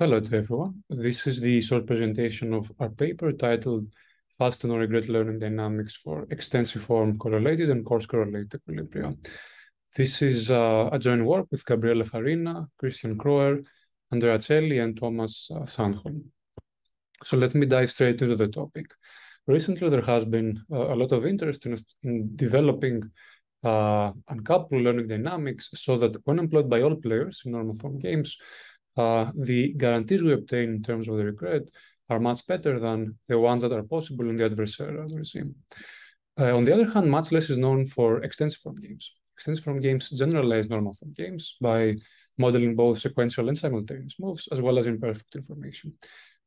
Hello to everyone. This is the short presentation of our paper titled Fast and No-Regret Learning Dynamics for Extensive Form Correlated and Coarse Correlated Equilibria. This is uh, a joint work with Gabriele Farina, Christian Kroer, Andrea Celli, and Tuomas uh, Sandholm. So let me dive straight into the topic. Recently, there has been uh, a lot of interest in, in developing uh, uncoupled learning dynamics so that when employed by all players in normal form games, uh, the guarantees we obtain in terms of the regret are much better than the ones that are possible in the adversarial regime. Uh, on the other hand, much less is known for extensive form games. Extensive form games generalize normal form games by modeling both sequential and simultaneous moves, as well as imperfect information.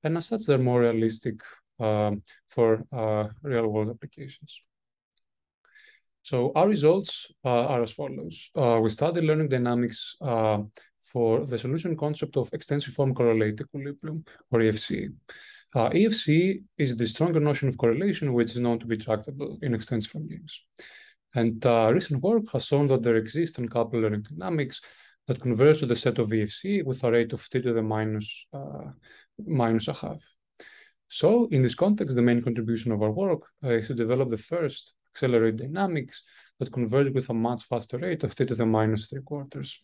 And as such, they're more realistic um, for uh, real-world applications. So our results uh, are as follows. Uh, we studied learning dynamics uh, for the solution concept of extensive form correlated equilibrium, or EFC. Uh, EFC is the stronger notion of correlation, which is known to be tractable in extensive form games. And uh, recent work has shown that there exist uncoupled learning dynamics that converge to the set of EFC with a rate of t to the minus, uh, minus a half. So in this context, the main contribution of our work uh, is to develop the first accelerate dynamics that converge with a much faster rate of t to the minus three quarters.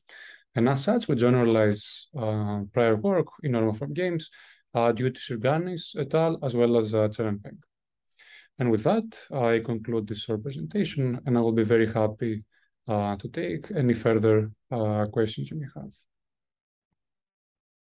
And as such, we generalize uh, prior work in normal form games uh, due to Syrgkanis et al., as well as uh, Peng. And with that, I conclude this short presentation, and I will be very happy uh, to take any further uh, questions you may have.